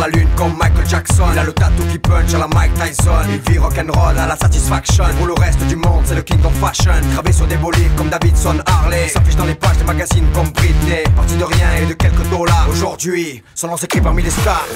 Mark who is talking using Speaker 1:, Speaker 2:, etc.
Speaker 1: La lune comme Michael Jackson. Il a le tattoo qui punch à la Mike Tyson. Il vit rock'n'roll à la satisfaction. Et pour le reste du monde, c'est le king of fashion. Gravé sur des bolides comme Davidson Harley. S'affiche dans les pages des magazines comme Britney. Parti de rien et de quelques dollars. Aujourd'hui, son nom s'écrit parmi les stars.